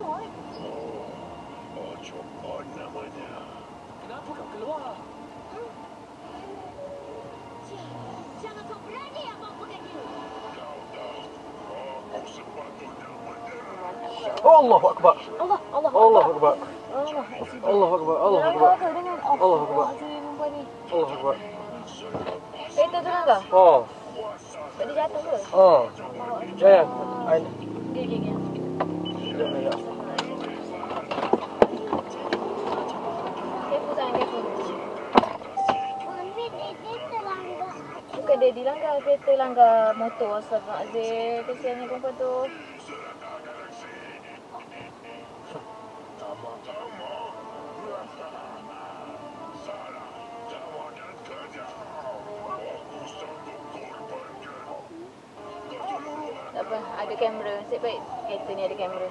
Oh. Kenapa kau keluar? Jangan kau berani abang pegang dia. Kau tahu, aku sepatutnya menyerah. Allah Akbar. Allah, Allah, Allah Akbar. Allah. Allah Akbar. Allah Dengan Akbar. kau dengan oh, Allah Akbar. Azim perempuan ni. Allah Akbar. Kereta tu langgar? Oh. Tak dia jatuh ke? Oh. Jangan. Ai. Gini, gini. Bukan dia dilanggar, kereta langgar motor. Astagfirullahaladzim. Kesiannya perempuan tu. Apa, ada kamera. Nasib baik kereta ni ada kamera.